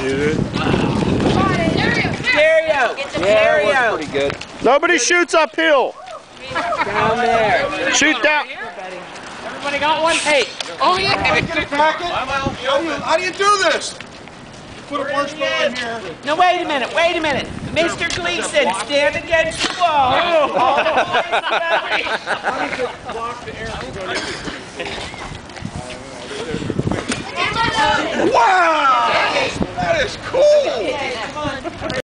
Shoot it. Stereo. Stereo. Pretty good. Nobody shoots uphill. Down there. Shoot down. Everybody got one? Hey. Oh yeah. Get a packet. How do you, how do you do this? Put a marshmallow in here. No, wait a minute. Wait a minute. Mr. Gleason, stand against the wall. Oh. All the boys ready. Wow! It's cool.